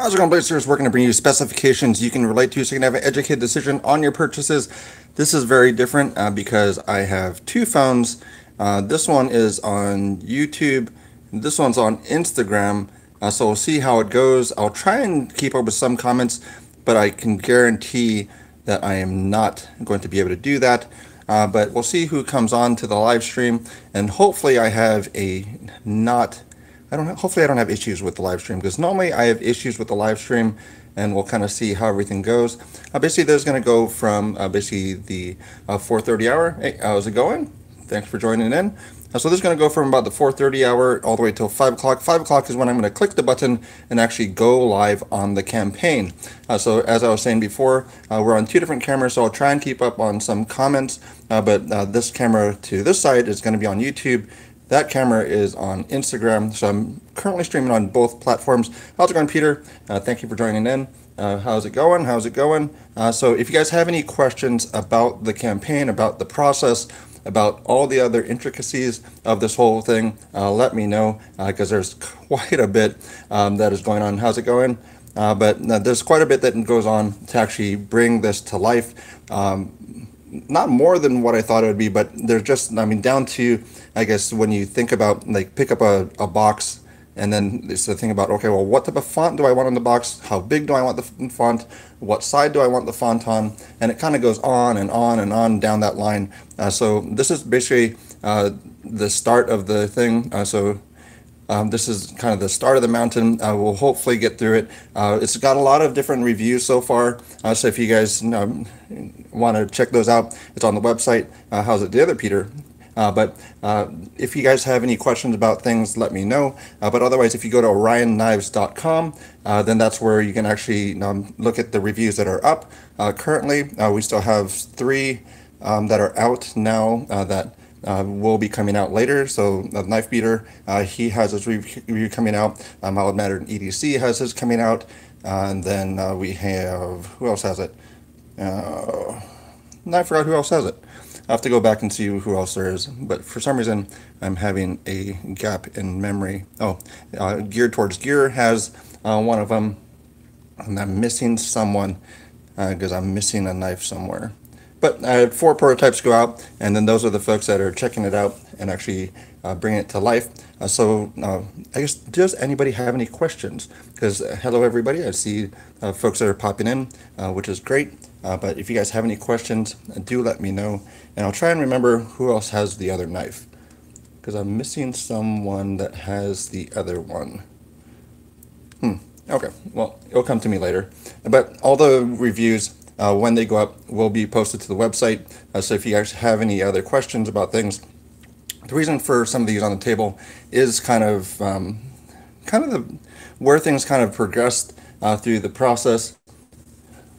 How's it going, Blazers? We're going to bring you specifications you can relate to so you can have an educated decision on your purchases. This is very different uh, because I have two phones. Uh, this one is on YouTube. This one's on Instagram. Uh, so we'll see how it goes. I'll try and keep up with some comments, but I can guarantee that I am not going to be able to do that. Uh, but we'll see who comes on to the live stream, and hopefully I have a not I don't have, hopefully I don't have issues with the live stream because normally I have issues with the live stream and we'll kind of see how everything goes. Uh, basically, there's going to go from uh, basically the uh, 4.30 hour. Hey, how's it going? Thanks for joining in. Uh, so this is going to go from about the 4.30 hour all the way till 5 o'clock. 5 o'clock is when I'm going to click the button and actually go live on the campaign. Uh, so as I was saying before, uh, we're on two different cameras, so I'll try and keep up on some comments. but this camera to this side is going to be on YouTube that camera is on Instagram, so I'm currently streaming on both platforms. How's it going, Peter? Uh, thank you for joining in. Uh, how's it going? How's it going? Uh, so if you guys have any questions about the campaign, about the process, about all the other intricacies of this whole thing, uh, let me know because uh, there's quite a bit um, that is going on. How's it going? Uh, but there's quite a bit that goes on to actually bring this to life. Um, not more than what I thought it would be, but they're just, I mean, down to, I guess, when you think about like pick up a, a box and then it's the thing about, okay, well, what type of font do I want on the box? How big do I want the font? What side do I want the font on? And it kind of goes on and on and on down that line. Uh, so this is basically uh, the start of the thing. Uh, so um, this is kind of the start of the mountain. Uh, we'll hopefully get through it. Uh, it's got a lot of different reviews so far. Uh, so if you guys um, want to check those out, it's on the website. Uh, how's it the other Peter? Uh, but uh, if you guys have any questions about things, let me know. but otherwise, if you go to orionknives.com, then that's where you can actually um, look at the reviews that are up. currently, we still have three um, that are out now that uh, will be coming out later. So uh, Knife Beater, uh, he has his review coming out. Um, Mild Mannered EDC has his coming out. Uh, and then uh, we have, who else has it? Uh, I forgot who else has it. I have to go back and see who else there is. But for some reason, I'm having a gap in memory. Oh, uh, Geared Towards Gear has one of them. And I'm missing someone because I'm missing a knife somewhere. But I had four prototypes go out, and then those are the folks that are checking it out and actually uh, bringing it to life. Uh, so uh, I guess, does anybody have any questions? Because uh, hello, everybody. I see uh, folks that are popping in, uh, which is great. but if you guys have any questions, do let me know. And I'll try and remember who else has the other knife. Because I'm missing someone that has the other one. Hmm. Okay. Well, it'll come to me later. But all the reviews uh, when they go up will be posted to the website. Uh, so if you guys have any other questions about things, the reason for some of these on the table is kind of um, kind of the where things kind of progressed uh, through the process.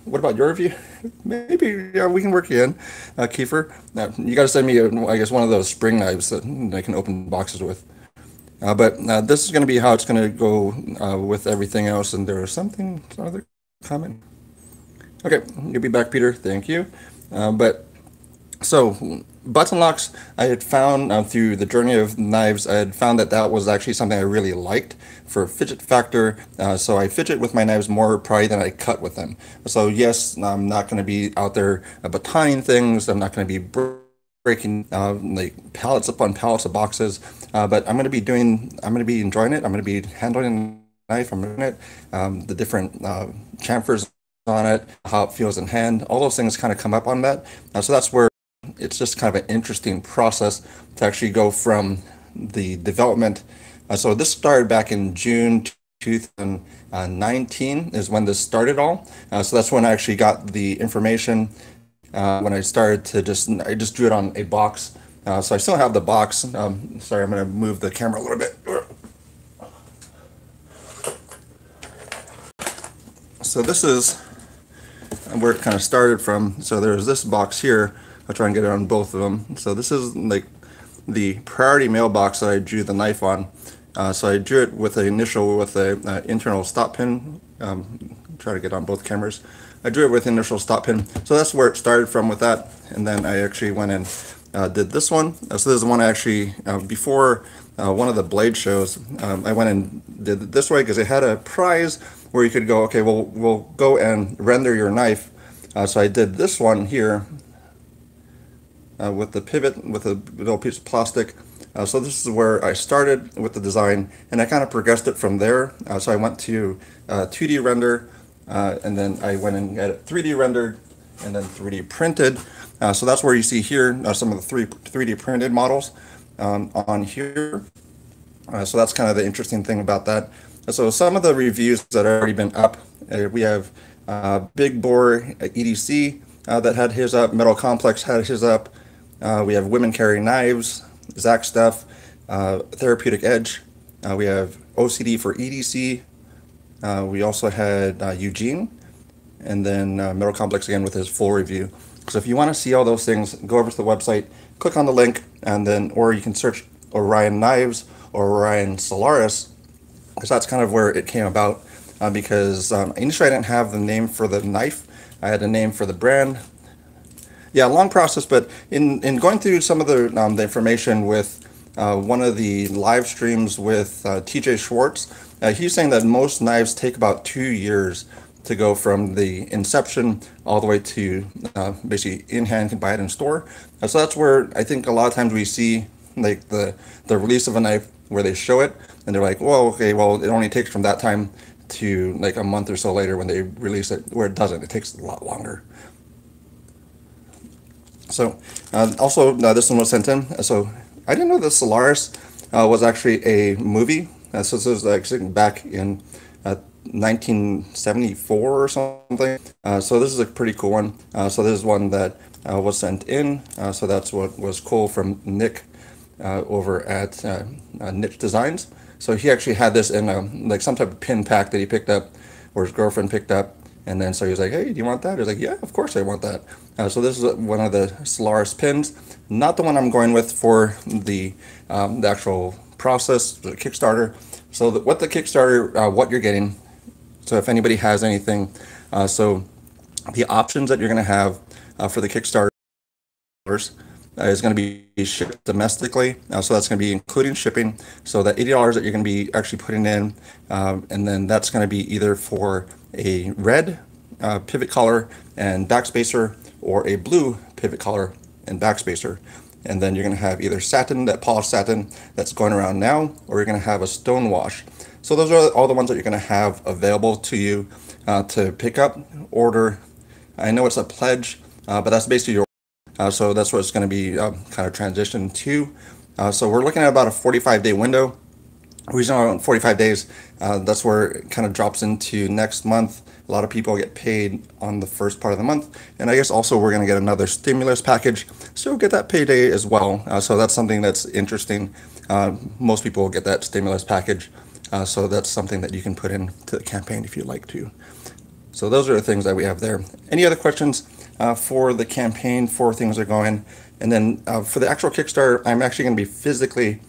What about your review? Maybe yeah, we can work you in, uh, Kiefer. Uh, you got to send me, a, I guess, one of those spring knives that I can open boxes with. Uh, but uh, this is going to be how it's going to go uh, with everything else. And there something, some other comment. Okay, you'll be back, Peter. Thank you. Uh, but so button locks, I had found uh, through the journey of knives, I had found that that was actually something I really liked for fidget factor. Uh, so I fidget with my knives more probably than I cut with them. So yes, I'm not going to be out there uh, batoning things. I'm not going to be breaking uh, like pallets upon pallets of boxes. Uh, but I'm going to be doing, I'm going to be enjoying it. I'm going to be handling knife. I'm doing it. Um, the different uh, chamfers on it, how it feels in hand, all those things kind of come up on that. So that's where it's just kind of an interesting process to actually go from the development. Uh, so this started back in June 2019 is when this started all. Uh, so that's when I actually got the information. Uh, when I started to just, I just drew it on a box. Uh, so I still have the box. Um, sorry, I'm going to move the camera a little bit. So this is where it kind of started from. So there's this box here. I'll try and get it on both of them. So this is like the priority mailbox that I drew the knife on. Uh, so I drew it with an initial with an uh, internal stop pin. Um, try to get on both cameras. I drew it with initial stop pin. So that's where it started from with that. And then I actually went and uh, did this one. Uh, so this is one I actually, uh, before uh, one of the blade shows, um, I went and did it this way because it had a prize where you could go, okay, well, we'll go and render your knife. Uh, so I did this one here uh, with the pivot with a little piece of plastic. Uh, so this is where I started with the design and I kind of progressed it from there. Uh, so I went to 2D uh, render uh, and then I went and got it 3D rendered and then 3D printed. So that's where you see here some of the three 3D printed models um, on here. so that's kind of the interesting thing about that. So some of the reviews that have already been up, we have Big Bore EDC that had his up, Metal Complex had his up, uh, we have Women Carry Knives, Zach Stuff, uh, Therapeutic Edge. Uh, we have OCD for EDC. Uh, we also had uh, Eugene, and then uh, Metal Complex again with his full review. So if you want to see all those things, go over to the website, click on the link, and then, or you can search Orion Knives or Orion Solaris, because that's kind of where it came about. because um, initially I didn't have the name for the knife. I had a name for the brand, yeah, long process, but in, in going through some of the, um, the information with uh, one of the live streams with uh, TJ Schwartz, uh, he's saying that most knives take about two years to go from the inception all the way to uh, basically in hand can buy it in store. Uh, so that's where I think a lot of times we see like the the release of a knife where they show it and they're like, well, okay, well, it only takes from that time to like a month or so later when they release it, where it doesn't. It takes a lot longer. So uh, also uh, this one was sent in. So I didn't know that Solaris uh, was actually a movie. Uh, so this was actually back in 1974 uh, or something. Uh, so this is a pretty cool one. so this is one that was sent in. so that's what was cool from Nick over at Niche Designs. So he actually had this in a, like some type of pin pack that he picked up or his girlfriend picked up. And then so he was like, hey, do you want that? He was like, yeah, of course I want that. Uh, so this is one of the Solaris pins, not the one I'm going with for the, um, the actual process, the Kickstarter. So the, what the Kickstarter, uh, what you're getting, so if anybody has anything, uh, so the options that you're going to have uh, for the Kickstarter uh, is going to be shipped domestically. Uh, so that's going to be including shipping. So that $80 that you're going to be actually putting in, um, and then that's going to be either for a red uh, pivot collar and backspacer or a blue pivot collar and backspacer. And then you're going to have either satin, that polished satin that's going around now, or you're going to have a stone wash. So those are all the ones that you're going to have available to you uh, to pick up, order. I know it's a pledge, uh, but that's basically your uh, so that's what it's going to be um, kind of transitioned to. Uh, so we're looking at about a 45 day window. Reason around 45 days, uh, that's where it kind of drops into next month. A lot of people get paid on the first part of the month. And I guess also we're going to get another stimulus package. So get that payday as well. Uh, so that's something that's interesting. Uh, most people will get that stimulus package. Uh, so that's something that you can put into the campaign if you'd like to. So those are the things that we have there. Any other questions? Uh, for the campaign, for things are going. And then uh, for the actual Kickstarter, I'm actually going to be physically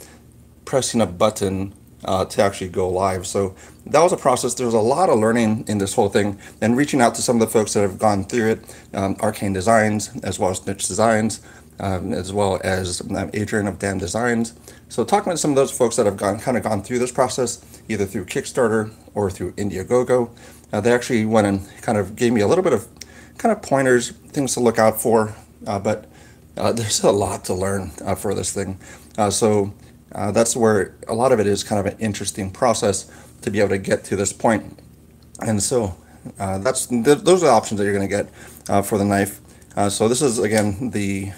pressing a button uh, to actually go live. So that was a process. There was a lot of learning in this whole thing and reaching out to some of the folks that have gone through it, um, Arcane Designs, as well as Niche Designs, um, as well as um, Adrian of Damned Designs. So talking with some of those folks that have gone kind of gone through this process, either through Kickstarter or through Indiegogo, uh, they actually went and kind of gave me a little bit of kind of pointers, things to look out for. Uh, but uh, there's a lot to learn uh, for this thing. Uh, so uh, that's where a lot of it is kind of an interesting process to be able to get to this point. And so uh, that's th those are the options that you're going to get for the knife. so this is again the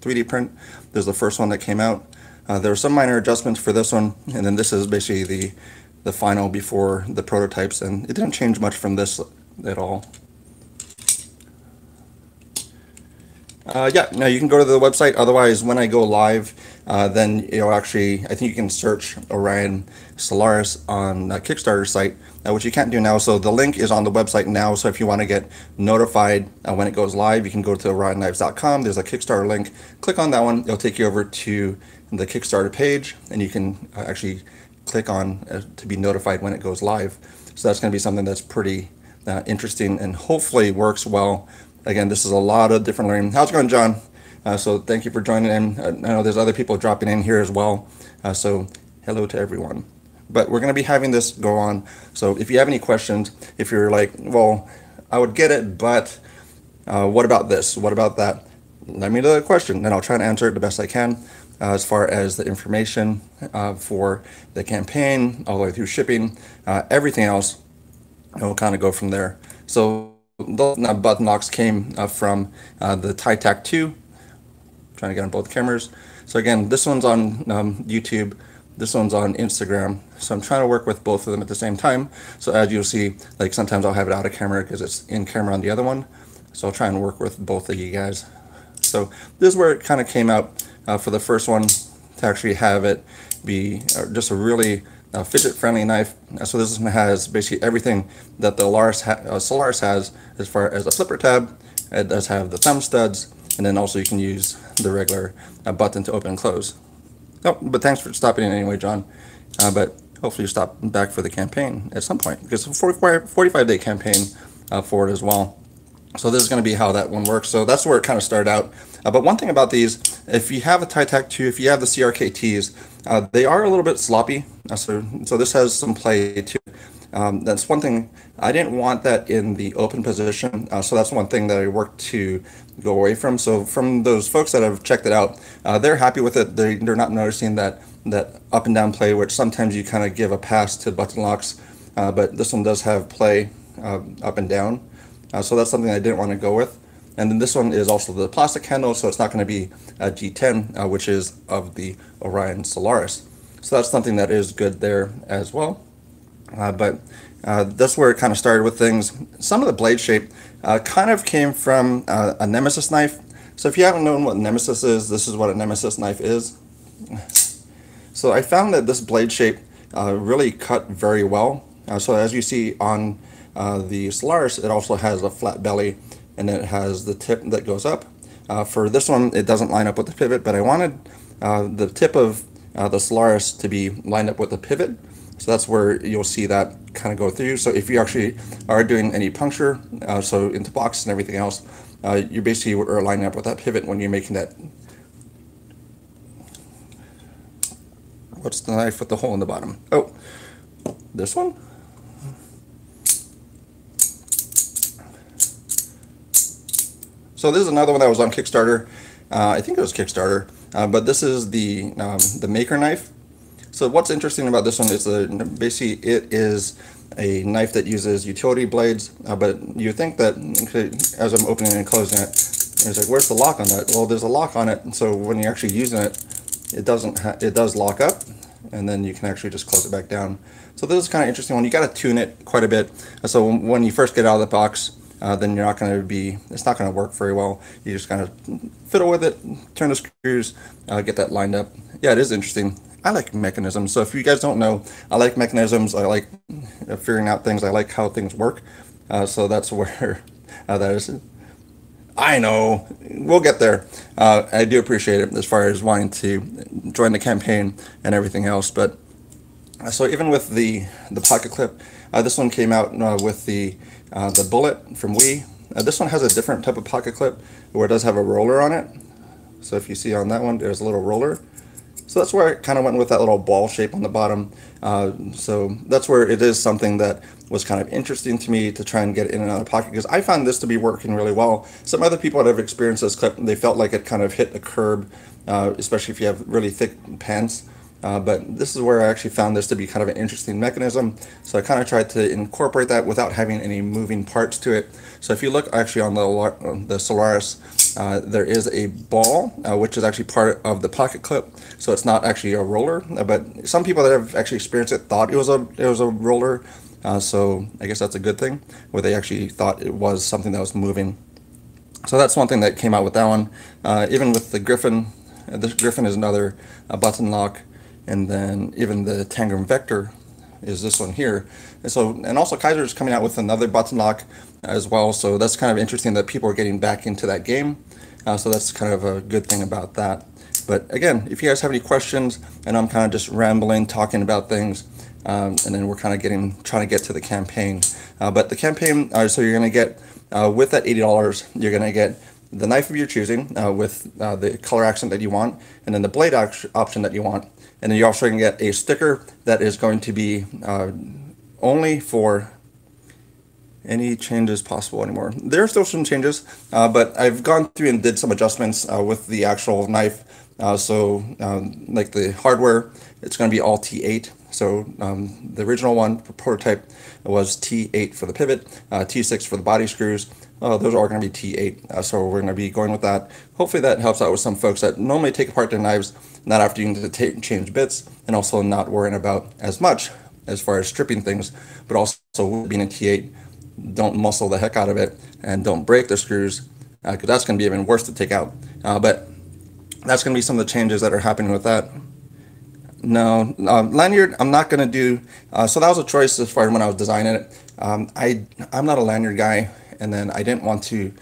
3D print. This is the first one that came out. there were some minor adjustments for this one, and then this is basically the the final before the prototypes, and it didn't change much from this at all. Uh, yeah, no, you can go to the website. Otherwise, when I go live, uh, then you'll actually, I think you can search Orion Solaris on Kickstarter site, uh, which you can't do now. So the link is on the website now. So if you want to get notified uh, when it goes live, you can go to orionknives.com. There's a Kickstarter link. Click on that one. It'll take you over to the Kickstarter page, and you can uh, actually click on to be notified when it goes live. So that's going to be something that's pretty interesting and hopefully works well again, this is a lot of different learning. How's it going, John? Uh, so thank you for joining in. Uh, I know there's other people dropping in here as well. Uh, so hello to everyone. but we're going to be having this go on. So if you have any questions, if you're like, well, I would get it, but uh, what about this? What about that? Let me know the question, and I'll try to answer it the best I can. Uh, as far as the information uh, for the campaign, all the way through shipping, uh, everything else, and we'll kind of go from there. So button locks came uh, from uh, the Tighe Tac 2, trying to get on both cameras. So again, this one's on um, YouTube, this one's on Instagram. So I'm trying to work with both of them at the same time. So as you'll see, like sometimes I'll have it out of camera because it's in camera on the other one. So I'll try and work with both of you guys. So this is where it kind of came out uh, for the first one to actually have it be uh, just a really uh, fidget friendly knife. So this one has basically everything that the Solaris, ha uh, Solaris has as far as a flipper tab. It does have the thumb studs and then also you can use the regular uh, button to open and close. Oh, but thanks for stopping in anyway, John. Uh, but hopefully you stop back for the campaign at some point because it's a 45, 45 day campaign uh, for it as well. So this is going to be how that one works. So that's where it kind of started out. Uh, but one thing about these, if you have a Tighe Tac 2, if you have the CRKTs, uh, they are a little bit sloppy. Uh, so, so this has some play too. Um, that's one thing. I didn't want that in the open position, uh, so that's one thing that I worked to go away from. So from those folks that have checked it out, uh, they're happy with it. They, they're not noticing that that up and down play, which sometimes you kind of give a pass to button locks, uh, but this one does have play up and down. So that's something I didn't want to go with. And then this one is also the plastic handle, so it's not going to be a G10, uh, which is of the Orion Solaris. So that's something that is good there as well. Uh, but uh, that's where it kind of started with things. Some of the blade shape uh, kind of came from uh, a Nemesis knife. So if you haven't known what Nemesis is, this is what a Nemesis knife is. So I found that this blade shape uh, really cut very well. So as you see on the Solaris, it also has a flat belly and it has the tip that goes up. for this one, it doesn't line up with the pivot, but I wanted the tip of the Solaris to be lined up with the pivot. So that's where you'll see that kind of go through. So if you actually are doing any puncture, uh, so into box and everything else, uh, you basically are lining up with that pivot when you're making that. What's the knife with the hole in the bottom? Oh, this one? So this is another one that was on Kickstarter. Uh, I think it was Kickstarter, uh, but this is the um, the maker knife. So what's interesting about this one is that basically it is a knife that uses utility blades, uh, but you think that as I'm opening and closing it, it's like, where's the lock on that? Well, there's a lock on it, and so when you're actually using it, it doesn't it does lock up, and then you can actually just close it back down. So this is kind of interesting one. You got to tune it quite a bit. So when you first get out of the box, uh, then you're not going to be, it's not going to work very well. You just kind of fiddle with it, turn the screws, uh, get that lined up. Yeah, it is interesting. I like mechanisms. So if you guys don't know, I like mechanisms. I like uh, figuring out things. I like how things work. Uh, so that's where uh, that is. I know we'll get there. Uh, I do appreciate it as far as wanting to join the campaign and everything else. But uh, so even with the the pocket clip, uh, this one came out with the the bullet from WE. this one has a different type of pocket clip where it does have a roller on it. So if you see on that one, there's a little roller. So that's where I kind of went with that little ball shape on the bottom. Uh, so that's where it is something that was kind of interesting to me to try and get in and out of pocket because I found this to be working really well. Some other people that have experienced this clip, they felt like it kind of hit a curb, uh, especially if you have really thick pants. Uh, but this is where I actually found this to be kind of an interesting mechanism. So I kind of tried to incorporate that without having any moving parts to it. So if you look actually on the, the Solaris, uh, there is a ball, uh, which is actually part of the pocket clip. So it's not actually a roller, uh, but some people that have actually experienced it thought it was a, it was a roller. Uh, so I guess that's a good thing, where they actually thought it was something that was moving. So that's one thing that came out with that one. Uh, even with the Griffin, the Griffin is another button lock and then even the Tangram Vector is this one here. And so, and also Kizer is coming out with another button lock as well. So that's kind of interesting that people are getting back into that game. Uh, so that's kind of a good thing about that. But again, if you guys have any questions, and I'm kind of just rambling, talking about things, um, and then we're kind of getting, trying to get to the campaign. Uh, but the campaign, uh, so you're going to get, uh, with that $80, you're going to get the knife of your choosing uh, with uh, the color accent that you want, and then the blade option that you want. And then you're also going to get a sticker that is going to be uh, only for any changes possible anymore. There are still some changes, uh, but I've gone through and did some adjustments uh, with the actual knife. Uh, so um, like the hardware, it's going to be all T8. So um, the original one, prototype, was T8 for the pivot, uh, T6 for the body screws. Uh, those are going to be T8. Uh, so we're going to be going with that. Hopefully that helps out with some folks that normally take apart their knives, not after you need to change bits, and also not worrying about as much as far as stripping things, but also being a T8 don't muscle the heck out of it and don't break the screws because uh, that's going to be even worse to take out. Uh, but that's going to be some of the changes that are happening with that. No, um, lanyard, I'm not going to do. Uh, so that was a choice as far as when I was designing it. Um, I, I'm not a lanyard guy, and then I didn't want to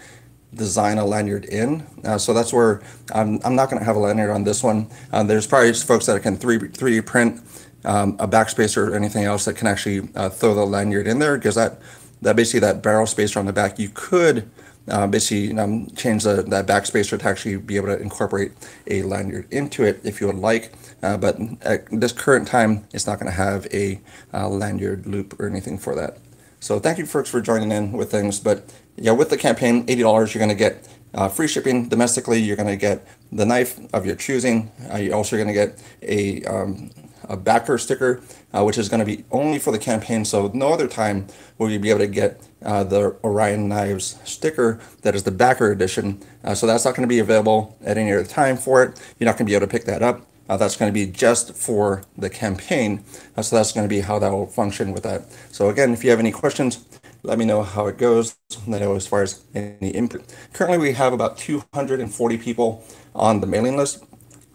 design a lanyard in. Uh, so that's where I'm, I'm not going to have a lanyard on this one. Uh, there's probably folks that can 3, 3D print um, a backspacer or anything else that can actually uh, throw the lanyard in there because that that basically that barrel spacer on the back, you could uh, basically change the, that back spacer to actually be able to incorporate a lanyard into it if you would like. Uh, but at this current time, it's not going to have a uh, lanyard loop or anything for that. So thank you folks for joining in with things. But yeah, with the campaign, $80, you're going to get uh, free shipping domestically. You're going to get the knife of your choosing. Uh, you're also going to get a um, a backer sticker, uh, which is going to be only for the campaign. So no other time will you be able to get uh, the Orion Knives sticker that is the backer edition. Uh, so that's not going to be available at any other time for it. You're not going to be able to pick that up. Uh, that's going to be just for the campaign. Uh, so that's going to be how that will function with that. So again, if you have any questions, let me know how it goes. Let know as far as any input. Currently, we have about 240 people on the mailing list.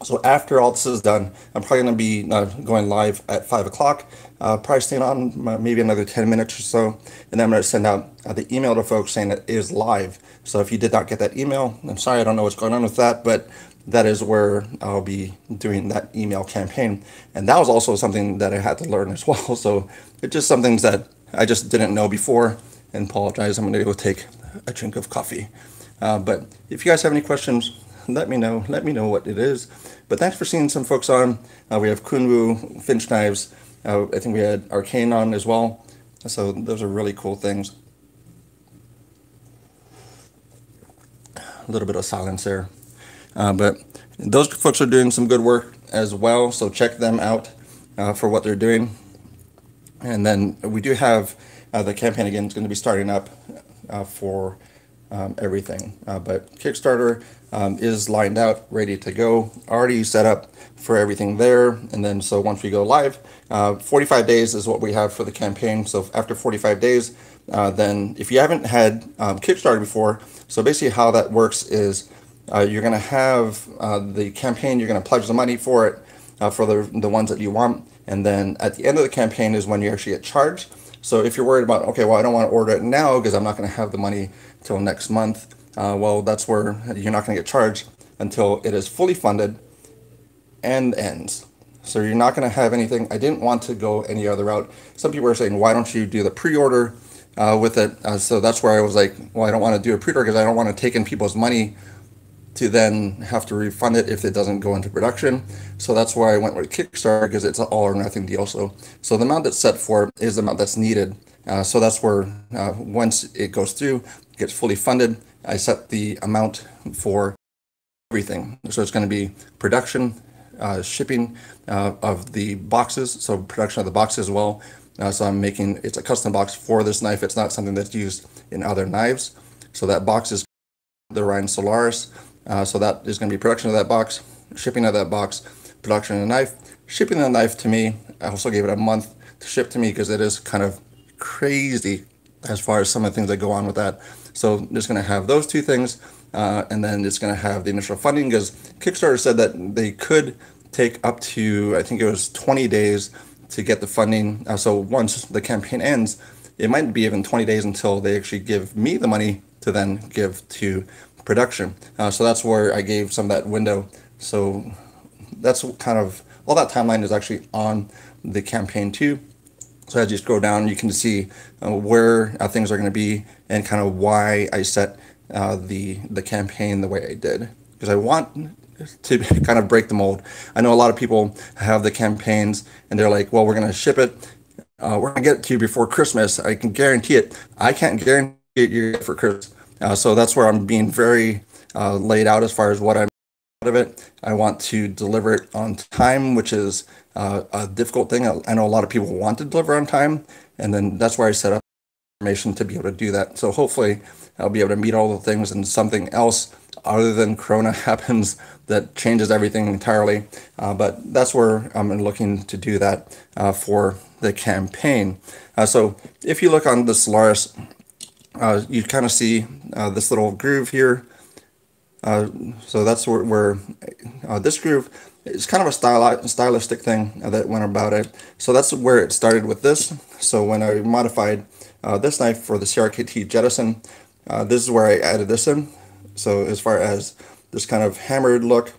So after all this is done, I'm probably going to be uh, going live at 5 o'clock, uh, probably staying on maybe another 10 minutes or so, and then I'm going to send out uh, the email to folks saying it is live. So if you did not get that email, I'm sorry, I don't know what's going on with that, but that is where I'll be doing that email campaign. And that was also something that I had to learn as well. So it's just some things that I just didn't know before and apologize. I'm going to go take a drink of coffee. Uh, but if you guys have any questions, let me know. Let me know what it is. But thanks for seeing some folks on. Uh, we have Kunwu, Finch Knives. Uh, I think we had Arcane on as well. So those are really cool things. A little bit of silence there. Uh, but those folks are doing some good work as well. So check them out uh, for what they're doing. And then we do have uh, the campaign again. It's going to be starting up uh, for um, everything. Uh, but Kickstarter um, is lined out, ready to go, already set up for everything there. And then so once we go live, uh, 45 days is what we have for the campaign. So after 45 days, then if you haven't had um, Kickstarter before, so basically how that works is uh, you're going to have uh, the campaign, you're going to pledge the money for it, uh, for the, the ones that you want. And then at the end of the campaign is when you actually get charged. So if you're worried about, okay, well, I don't want to order it now because I'm not going to have the money till next month, uh, well, that's where you're not going to get charged until it is fully funded and ends. So you're not going to have anything. I didn't want to go any other route. Some people are saying, why don't you do the pre-order uh, with it? Uh, so that's where I was like, well, I don't want to do a pre-order because I don't want to take in people's money to then have to refund it if it doesn't go into production. So that's why I went with Kickstarter because it's an all or nothing deal. So, so the amount that's set for is the amount that's needed. Uh, so that's where uh, once it goes through, gets fully funded, I set the amount for everything. So it's going to be production, uh, shipping uh, of the boxes, so production of the box as well. Uh, so I'm making it's a custom box for this knife. It's not something that's used in other knives. So that box is the Orion Solaris. Uh, so that is going to be production of that box, shipping of that box, production of the knife, shipping the knife to me. I also gave it a month to ship to me because it is kind of crazy as far as some of the things that go on with that. So it's going to have those two things, uh, and then it's going to have the initial funding because Kickstarter said that they could take up to I think it was 20 days to get the funding. Uh, so once the campaign ends, it might be even 20 days until they actually give me the money to then give to production. Uh, so that's where I gave some of that window. So that's kind of all that timeline is actually on the campaign too. So as you scroll down, you can see uh, where uh, things are going to be and kind of why I set uh, the the campaign the way I did because I want to kind of break the mold. I know a lot of people have the campaigns and they're like, well, we're going to ship it. Uh, we're going to get it to you before Christmas. I can guarantee it. I can't guarantee it for Christmas. Uh, so that's where I'm being very uh, laid out as far as what I'm out of it. I want to deliver it on time, which is uh, a difficult thing. I know a lot of people want to deliver on time, and then that's where I set up information to be able to do that. So hopefully, I'll be able to meet all the things, and something else other than Corona happens that changes everything entirely. Uh, but that's where I'm looking to do that uh, for the campaign. Uh, so if you look on the Solaris, uh, you kind of see uh, this little groove here. Uh, so that's where, where this groove is kind of a stylistic thing that went about it. So that's where it started with this. So when I modified this knife for the CRKT Jettison, this is where I added this in. So as far as this kind of hammered look,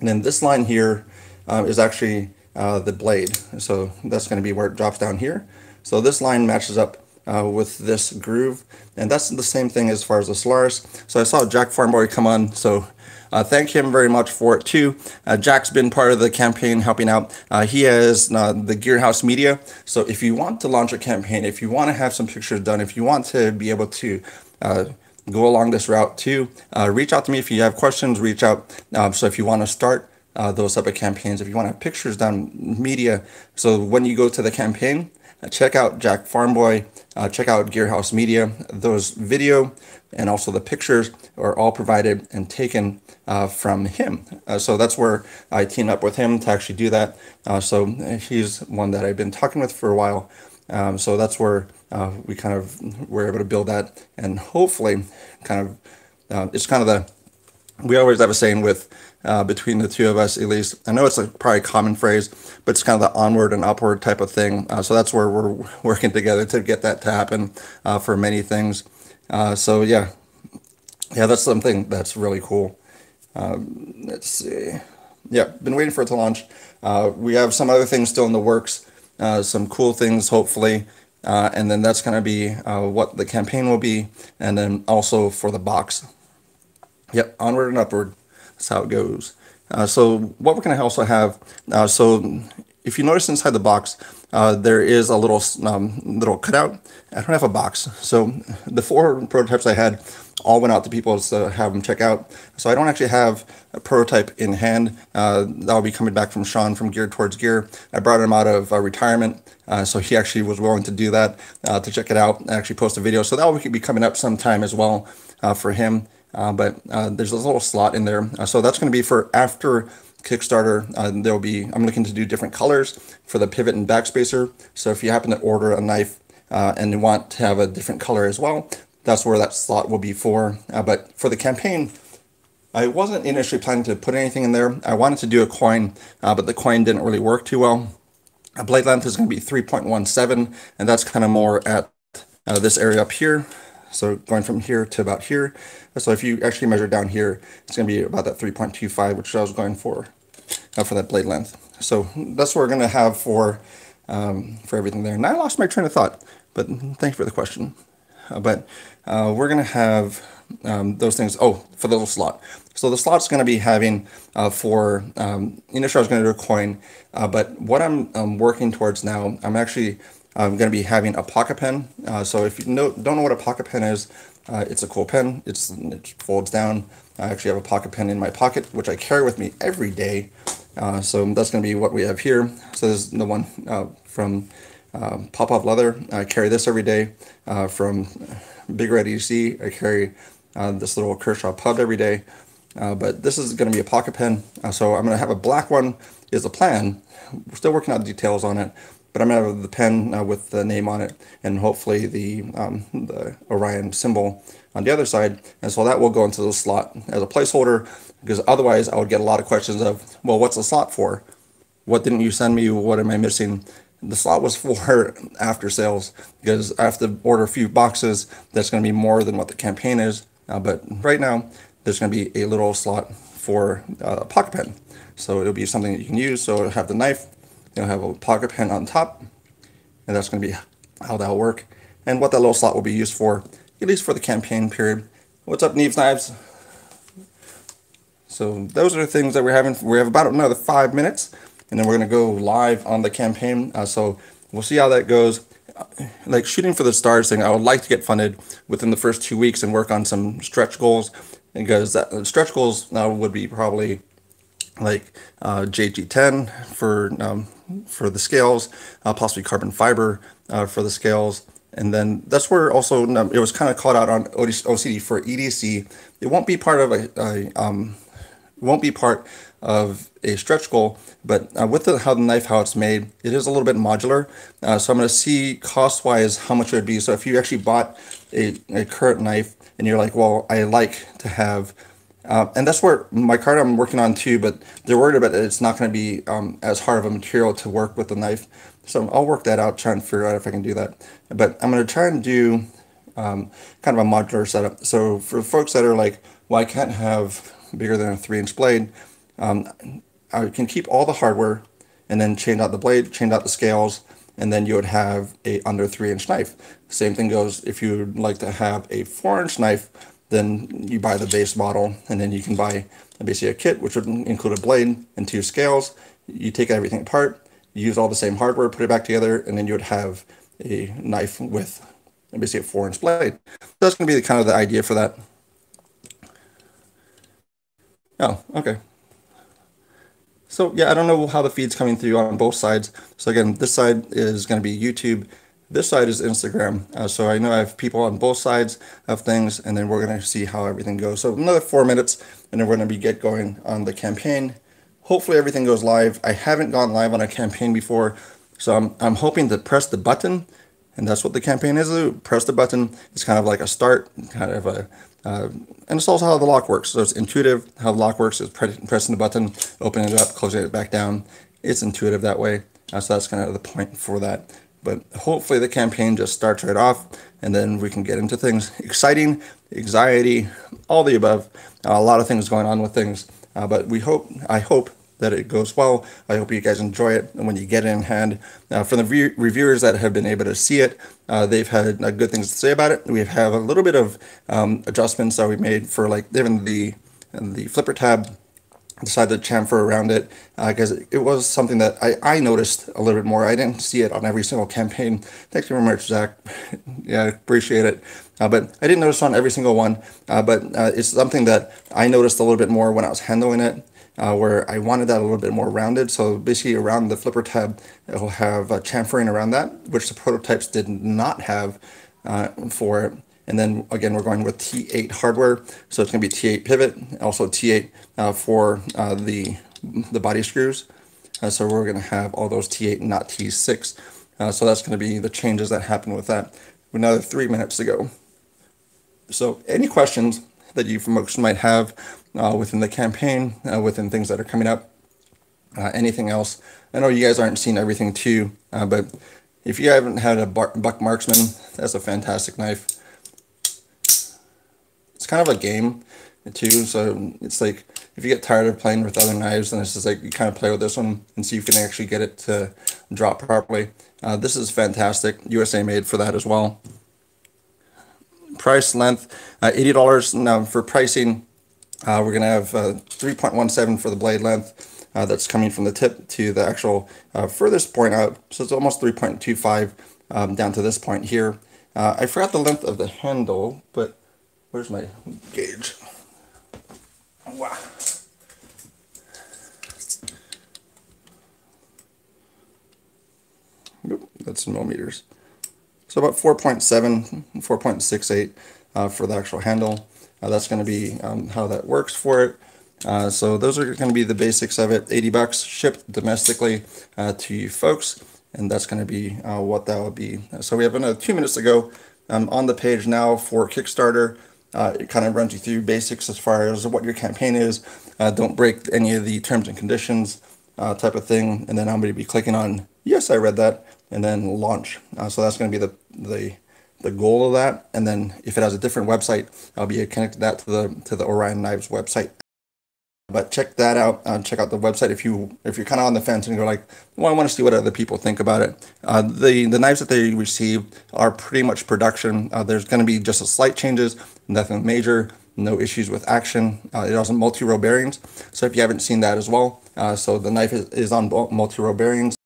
and then this line here uh, is actually uh, the blade. So that's going to be where it drops down here. So this line matches up uh, with this groove, and that's the same thing as far as the Solaris. So I saw Jack Farmboy come on, so uh, thank him very much for it too. Uh, Jack's been part of the campaign helping out. Uh, he has uh, the Gearhouse Media. So if you want to launch a campaign, if you want to have some pictures done, if you want to be able to uh, go along this route too. Uh, reach out to me if you have questions. Reach out. Um, so if you want to start those type of campaigns, if you want to have pictures done, media. So when you go to the campaign, check out Jack Farmboy. Uh, check out Gearhouse Media. Those video and also the pictures are all provided and taken uh, from him. Uh, so that's where I teamed up with him to actually do that. so he's one that I've been talking with for a while. Um, so that's where uh, we kind of were able to build that and hopefully kind of, uh, it's kind of the, we always have a saying with uh, between the two of us, at least. I know it's a probably common phrase, but it's kind of the onward and upward type of thing. Uh, so that's where we're working together to get that to happen uh, for many things. Uh, so yeah, yeah, that's something that's really cool. Um, let's see. Yeah, been waiting for it to launch. we have some other things still in the works uh, some cool things, hopefully. Uh, and then that's going to be uh, what the campaign will be, and then also for the box. Yep, onward and upward. That's how it goes. Uh, so what we're going to also have, uh, so if you notice inside the box, uh, there is a little um, little cutout. I don't have a box. So the four prototypes I had all went out to people to have them check out. So I don't actually have a prototype in hand. Uh, that'll be coming back from Sean from Gear Towards Gear. I brought him out of uh, retirement, uh, so he actually was willing to do that uh, to check it out and actually post a video. So that will be coming up sometime as well uh, for him. Uh, but there's a little slot in there. so that's going to be for after Kickstarter. there'll be, I'm looking to do different colors for the pivot and backspacer. So if you happen to order a knife and you want to have a different color as well, that's where that slot will be for. Uh, but for the campaign, I wasn't initially planning to put anything in there. I wanted to do a coin, uh, but the coin didn't really work too well. A blade length is going to be 3.17, and that's kind of more at uh, this area up here. So going from here to about here. So if you actually measure down here, it's going to be about that 3.25, which I was going for uh, for that blade length. So that's what we're going to have for um, for everything there. And I lost my train of thought, but thank you for the question. Uh, but uh, we're going to have um, those things. Oh, for the little slot. So the slot's going to be having uh, for, um, initially I was going to do a coin, uh, but what I'm um, working towards now, I'm actually um, going to be having a pocket pen. Uh, so if you know, don't know what a pocket pen is, uh, it's a cool pen. It's, it folds down. I actually have a pocket pen in my pocket, which I carry with me every day. Uh, so that's going to be what we have here. So this is the one uh, from um, Pop-Off Leather. I carry this every day uh, from Big Red EC. I carry uh, this little Kershaw pub every day. But this is going to be a pocket pen. So I'm going to have a black one is the plan. We're still working out the details on it. But I'm to have the pen uh, with the name on it and hopefully the, um, the Orion symbol on the other side. And so that will go into the slot as a placeholder because otherwise I would get a lot of questions of, well, what's the slot for? What didn't you send me? What am I missing? the slot was for after sales because I have to order a few boxes. That's going to be more than what the campaign is. Uh, but right now, there's going to be a little slot for uh, a pocket pen. So it'll be something that you can use. So it'll have the knife, you'll have a pocket pen on top, and that's going to be how that'll work. And what that little slot will be used for, at least for the campaign period, What's up, Neves Knives? So those are the things that we're having. We have about another five minutes, and then we're gonna go live on the campaign. Uh, so we'll see how that goes. Like shooting for the stars thing, I would like to get funded within the first two weeks and work on some stretch goals because that stretch goals now would be probably like uh, JG10 for um, for the scales, uh, possibly carbon fiber uh, for the scales. And then that's where also um, it was kind of called out on OCD for EDC. It won't be part of a, a um, won't be part of a stretch goal, but uh, with the, how the knife, how it's made, it is a little bit modular. Uh, so I'm going to see cost-wise how much it would be. So if you actually bought a, a current knife and you're like, well, I like to have uh, and that's where my card I'm working on too, but they're worried about it. It's not going to be um, as hard of a material to work with the knife. So I'll work that out, try and figure out if I can do that. But I'm going to try and do um, kind of a modular setup. So for folks that are like, well, I can't have bigger than a three inch blade, um, I can keep all the hardware and then change out the blade, change out the scales, and then you would have a under three inch knife. Same thing goes if you'd like to have a four inch knife, then you buy the base model and then you can buy basically a kit which would include a blade and two scales. You take everything apart, use all the same hardware, put it back together, and then you would have a knife with basically a four inch blade. So that's going to be the kind of the idea for that. Oh, okay. So yeah, I don't know how the feed's coming through on both sides. So again, this side is going to be YouTube this side is Instagram. Uh, so I know I have people on both sides of things, and then we're going to see how everything goes. So another four minutes, and then we're going to be get going on the campaign. Hopefully everything goes live. I haven't gone live on a campaign before, so I'm, I'm hoping to press the button, and that's what the campaign is. Press the button. It's kind of like a start, kind of a, uh, and it's also how the lock works. So it's intuitive. How the lock works is pressing the button, opening it up, closing it back down. It's intuitive that way. Uh, so that's kind of the point for that. But hopefully the campaign just starts right off and then we can get into things exciting, anxiety, all the above. Uh, a lot of things going on with things. Uh, but we hope, I hope that it goes well. I hope you guys enjoy it. And when you get it in hand, uh, from the re reviewers that have been able to see it, uh, they've had uh, good things to say about it. We have a little bit of um, adjustments that we made for like even the the flipper tab decided to chamfer around it because uh, it was something that I, I noticed a little bit more. I didn't see it on every single campaign. Thank you very much, Zach. yeah, I appreciate it. Uh, but I didn't notice on every single one. Uh, but uh, it's something that I noticed a little bit more when I was handling it. Uh, where I wanted that a little bit more rounded. So basically around the flipper tab, it'll have chamfering around that, which the prototypes did not have uh, for it. And then again, we're going with T8 hardware. So it's going to be T8 pivot, also T8 uh, for uh, the, the body screws. Uh, so we're going to have all those T8 not T6. Uh, so that's going to be the changes that happen with that. Another three minutes to go. So any questions that you folks might have uh, within the campaign, uh, within things that are coming up, anything else. I know you guys aren't seeing everything too, but if you haven't had a buck marksman, that's a fantastic knife kind of a game too. So it's like if you get tired of playing with other knives, then it's just like you kind of play with this one and see if you can actually get it to drop properly. Uh, this is fantastic. USA made for that as well. Price length, uh, $80. Now for pricing, uh, we're going to have uh, 3.17 for the blade length. Uh, that's coming from the tip to the actual uh, furthest point out. So it's almost 3.25 um, down to this point here. I forgot the length of the handle, but Where's my gauge? Wow. Nope, that's millimeters. So about 4.7, 4.68 uh, for the actual handle. Uh, that's going to be um, how that works for it. Uh, so those are going to be the basics of it. 80 bucks shipped domestically uh, to you folks. And that's going to be uh, what that would be. So we have another two minutes to go. I'm on the page now for Kickstarter. Uh, it kind of runs you through basics as far as what your campaign is. Uh, don't break any of the terms and conditions uh, type of thing. And then I'm going to be clicking on, yes, I read that, and then launch. Uh, so that's going to be the, the, the goal of that. And then if it has a different website, I'll be connected that to the, to the Orion Knives website but check that out. Uh, check out the website if you if you're kind of on the fence and you're like, well, I want to see what other people think about it. Uh, the the knives that they received are pretty much production. Uh, there's going to be just a slight changes, nothing major, no issues with action. Uh, it also multi-row bearings. So if you haven't seen that as well, uh, so the knife is, is on multi-row bearings.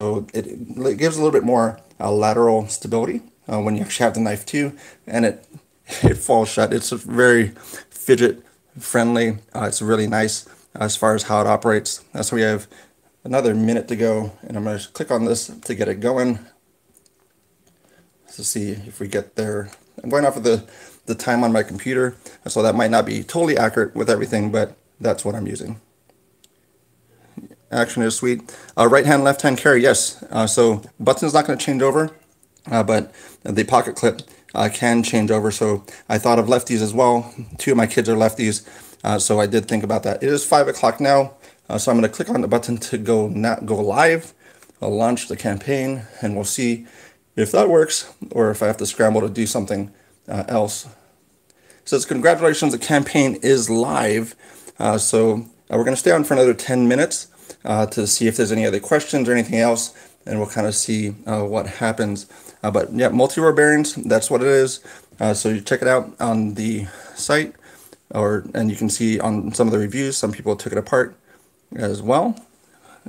So it, it, gives a little bit more uh, lateral stability when you actually have the knife too, and it it falls shut. It's a very fidget friendly. Uh, it's really nice as far as how it operates. Uh, so we have another minute to go and I'm going to click on this to get it going to see if we get there. I'm going off of the, the time on my computer, so that might not be totally accurate with everything, but that's what I'm using. Action is sweet. Uh, right hand, left hand carry, yes. Uh, so button's not going to change over, uh, but the pocket clip uh, can change over. So I thought of lefties as well. Two of my kids are lefties, uh, so I did think about that. It is five o'clock now, uh, so I'm going to click on the button to go not go live. I'll launch the campaign, and we'll see if that works or if I have to scramble to do something uh, else. It says congratulations, the campaign is live. Uh, so uh, we're going to stay on for another 10 minutes to see if there's any other questions or anything else, and we'll kind of see what happens. Uh, but yeah, multi-row bearings, that's what it is. Uh, so you check it out on the site, or and you can see on some of the reviews, some people took it apart as well.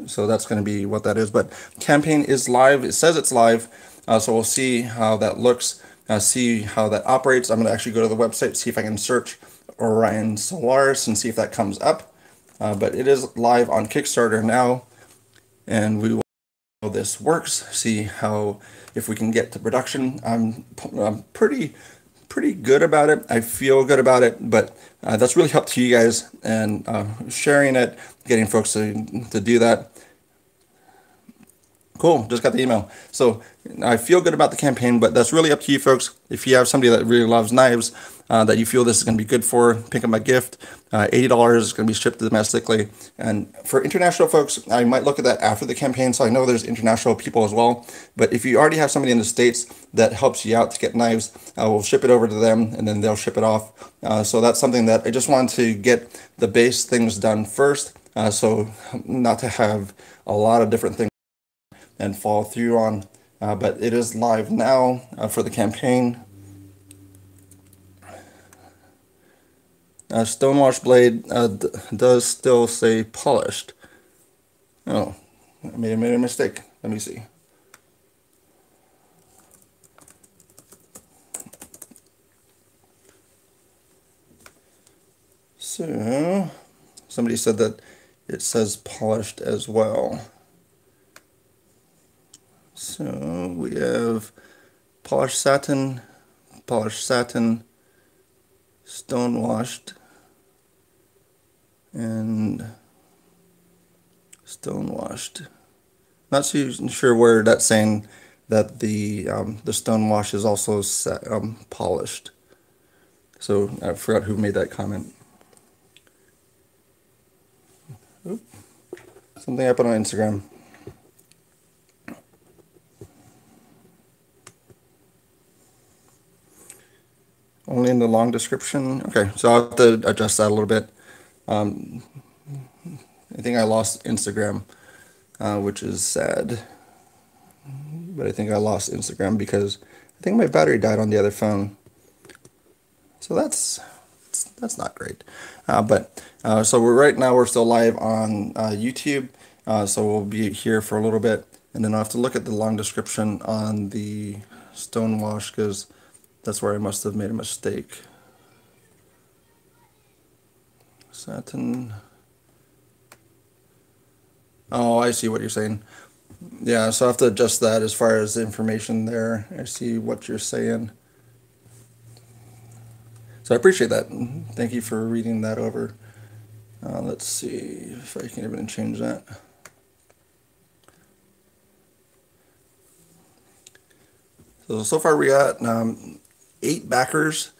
So that's going to be what that is. But campaign is live. It says it's live. Uh, so we'll see how that looks, uh, see how that operates. I'm going to actually go to the website, see if I can search Orion Solaris and see if that comes up. Uh, but it is live on Kickstarter now. And we will how this works, see how if we can get to production. I'm, I'm pretty pretty good about it. I feel good about it, but uh, that's really helped to you guys and uh, sharing it, getting folks to, to do that. Cool, just got the email. So I feel good about the campaign, but that's really up to you folks. If you have somebody that really loves knives, uh, that you feel this is going to be good for, pick up my gift. Uh, $80 is going to be shipped domestically. And for international folks, I might look at that after the campaign. So I know there's international people as well. But if you already have somebody in the States that helps you out to get knives, uh, we'll ship it over to them and then they'll ship it off. Uh, so that's something that I just wanted to get the base things done first. Uh, so not to have a lot of different things and follow through on. Uh, but it is live now uh, for the campaign. Uh, Stonewash blade uh, does still say polished. Oh, I may have made a mistake. Let me see. So, somebody said that it says polished as well. So we have polished satin, polished satin, stone washed, and stone washed. Not too sure where that's saying that the um, the stone wash is also um, polished. So I forgot who made that comment. Oop. Something happened on Instagram. Only in the long description. Okay, so I'll have to adjust that a little bit. Um, I think I lost Instagram, uh, which is sad. But I think I lost Instagram because I think my battery died on the other phone. So that's that's not great. Uh, but uh, so we're right now we're still live on uh, YouTube. Uh, so we'll be here for a little bit, and then I'll have to look at the long description on the Stonewash because that's where I must have made a mistake. Satin. Oh, I see what you're saying. Yeah, so I have to adjust that as far as the information there. I see what you're saying. So I appreciate that. Thank you for reading that over. Uh, let's see if I can even change that. So, so far we got um, eight backers,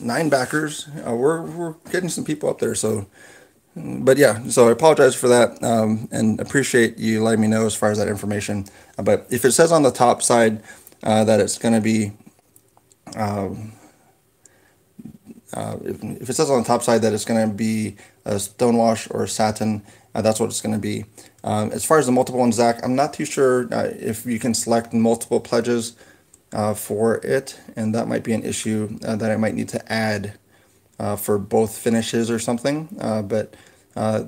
nine backers. Uh, we're, we're getting some people up there. So, but yeah, so I apologize for that um, and appreciate you letting me know as far as that information. Uh, but if it says on the top side uh, that it's going to be um, uh, if, if, it says on the top side that it's going to be a stonewash or a satin, uh, that's what it's going to be. Um, as far as the multiple ones, Zach, I'm not too sure if you can select multiple pledges uh, for it, and that might be an issue uh, that I might need to add uh, for both finishes or something. but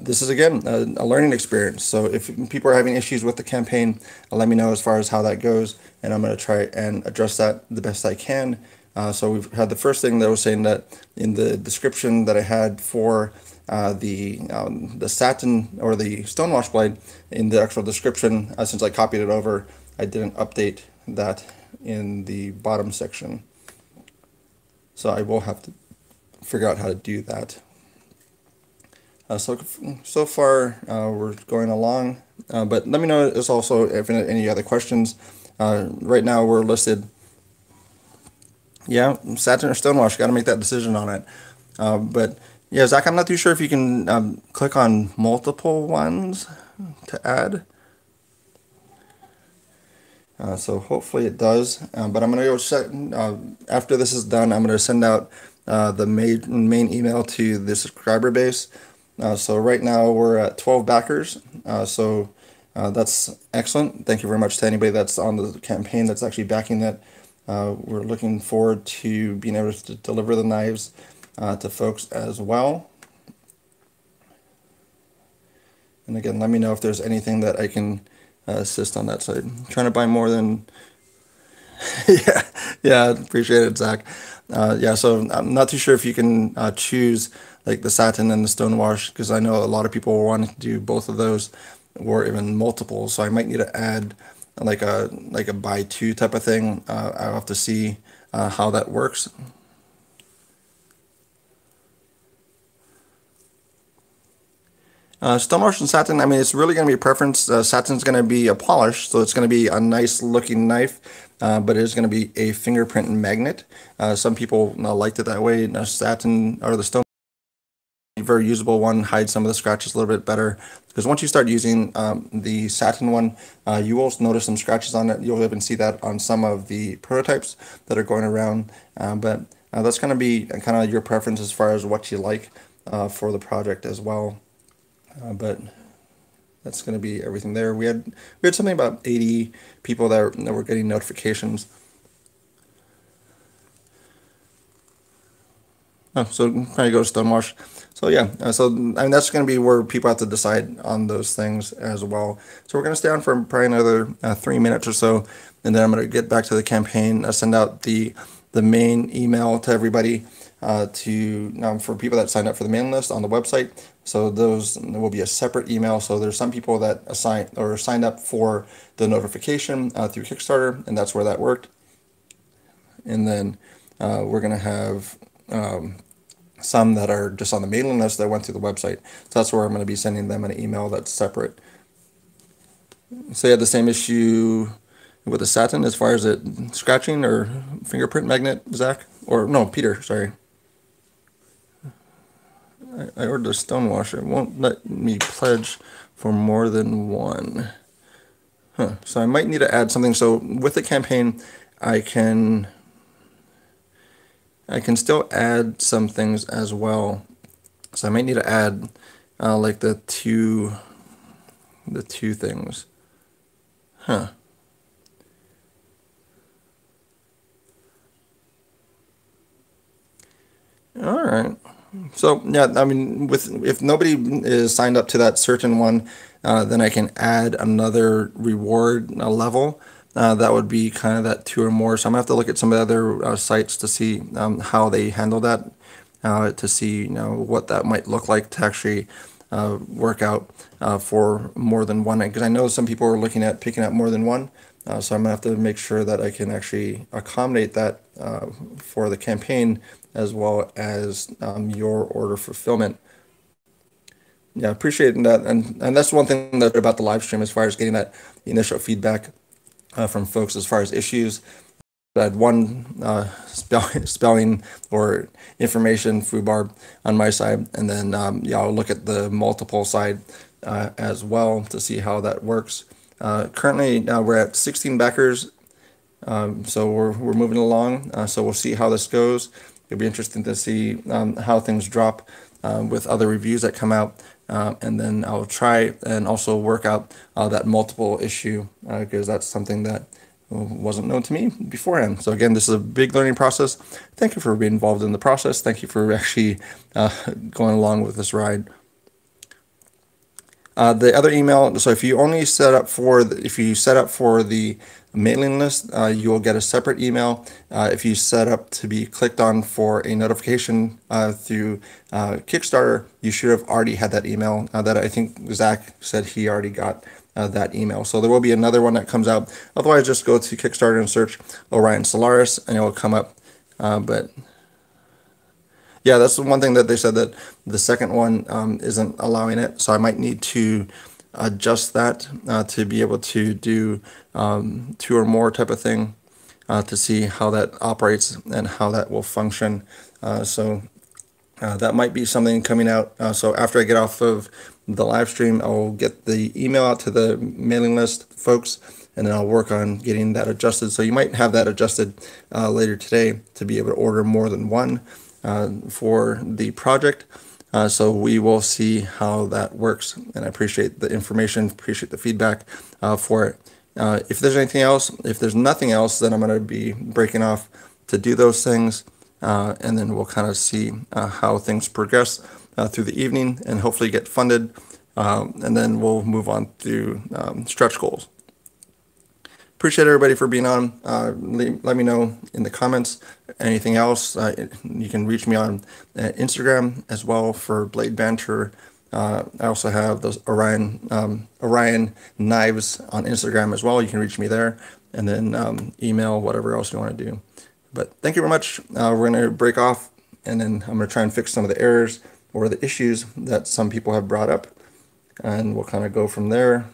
this is again a, a, learning experience. So if people are having issues with the campaign, let me know as far as how that goes, and I'm going to try and address that the best I can. Uh, so we've had the first thing that was saying that in the description that I had for uh, the um, the satin or the stonewash blade in the actual description, uh, since I copied it over, I didn't update that in the bottom section. So I will have to figure out how to do that. Uh, so so far uh, we're going along, uh, but let me know as also if any other questions. right now we're listed yeah, satin or stonewash. Got to make that decision on it. Uh, but yeah, Zach, I'm not too sure if you can um, click on multiple ones to add. Uh, so hopefully it does. Um, but I'm going to go set, uh, after this is done, I'm going to send out uh, the main, main email to the subscriber base. Uh, so right now we're at 12 backers. Uh, so that's excellent. Thank you very much to anybody that's on the campaign that's actually backing that. Uh, we're looking forward to being able to deliver the knives uh, to folks as well. And again, let me know if there's anything that I can uh, assist on that side. I'm trying to buy more than. yeah, yeah, appreciate it, Zach. Uh, yeah, so I'm not too sure if you can uh, choose like the satin and the stone wash because I know a lot of people want to do both of those or even multiple. So I might need to add like a like a buy two type of thing. Uh, I'll have to see uh, how that works. Uh, Stonewash and satin, I mean, it's really going to be preference. Uh, satin's going to be a polish, so it's going to be a nice looking knife, uh, but it is going to be a fingerprint magnet. Uh, some people liked it that way. Now, satin or the stone very usable one, hide some of the scratches a little bit better. Because once you start using um, the satin one, uh, you will notice some scratches on it. You'll even see that on some of the prototypes that are going around. Uh, but uh, that's going to be kind of your preference as far as what you like uh, for the project as well. Uh, but that's going to be everything there. We had we had something about 80 people that, that were getting notifications. Oh, so probably go to Stonewash. So yeah, uh, so I mean that's going to be where people have to decide on those things as well. So we're going to stay on for probably another uh, three minutes or so, and then I'm going to get back to the campaign. I send out the the main email to everybody uh, to um, for people that signed up for the mailing list on the website. So those will be a separate email. So there's some people that assign or signed up for the notification uh, through Kickstarter, and that's where that worked. And then uh, we're going to have um, some that are just on the mailing list that went through the website. So that's where I'm going to be sending them an email that's separate. So you had the same issue with the satin as far as it scratching or fingerprint magnet, Zach? Or no, Peter, sorry. I, ordered a stonewash. It won't let me pledge for more than one. Huh. So I might need to add something. So with the campaign, I can I can still add some things as well. So I might need to add uh, like the two, the two things. Huh. All right. So yeah, I mean, with if nobody is signed up to that certain one, uh, then I can add another reward uh, level uh, that would be kind of that two or more. So I'm gonna have to look at some of the other uh, sites to see um, how they handle that, uh, to see you know what that might look like to actually uh, work out for more than one. Because I know some people are looking at picking up more than one. So I'm gonna have to make sure that I can actually accommodate that for the campaign as well as um, your order fulfillment. Yeah, appreciate that, and and that's one thing that about the live stream as far as getting that initial feedback uh, from folks as far as issues. I had one uh, spell, spelling or information foobarb on my side, and then um, yeah, I'll look at the multiple side uh, as well to see how that works. Uh, currently, uh, we're at 16 backers, um, so we're, we're moving along. Uh, so we'll see how this goes. It'll be interesting to see um, how things drop uh, with other reviews that come out. Uh, and then I'll try and also work out uh, that multiple issue because uh, that's something that wasn't known to me beforehand. So again, this is a big learning process. Thank you for being involved in the process. Thank you for actually uh, going along with this ride. Uh, the other email, so if you only set up for, the, if you set up for the mailing list, uh, you will get a separate email. Uh, if you set up to be clicked on for a notification uh, through uh, Kickstarter, you should have already had that email that I think Zach said he already got uh, that email. So there will be another one that comes out. Otherwise, just go to Kickstarter and search Orion Solaris and it will come up. but yeah, that's the one thing that they said that the second one um, isn't allowing it. So I might need to adjust that uh, to be able to do um, two or more type of thing uh, to see how that operates and how that will function. Uh, so uh, that might be something coming out. Uh, so after I get off of the live stream, I'll get the email out to the mailing list folks and then I'll work on getting that adjusted. So you might have that adjusted uh, later today to be able to order more than one for the project. Uh, so we will see how that works. And I appreciate the information, appreciate the feedback uh, for it. Uh, if there's anything else, if there's nothing else, then I'm going to be breaking off to do those things. Uh, and then we'll kind of see uh, how things progress through the evening and hopefully get funded. Um, and then we'll move on to um, stretch goals appreciate everybody for being on. Uh, let me know in the comments anything else. Uh, you can reach me on uh, Instagram as well for Blade Banter. Uh, I also have those Orion um, Orion knives on Instagram as well. You can reach me there, and then um, email whatever else you want to do. But thank you very much. Uh, we're going to break off, and then I'm to try and fix some of the errors or the issues that some people have brought up, and we'll kind of go from there,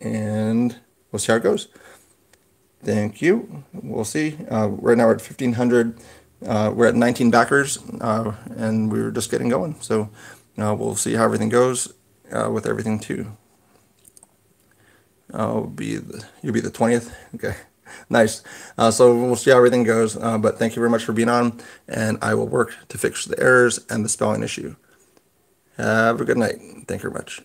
and we'll see how it goes. Thank you. We'll see. Uh, right now we're at 1,500. Uh, we're at 19 backers, uh, and we're just getting going. So uh, we'll see how everything goes uh, with everything too. I'll be the, you'll be the 20th. Okay, nice. Uh, so we'll see how everything goes. but thank you very much for being on, and I will work to fix the errors and the spelling issue. Have a good night. Thank you very much.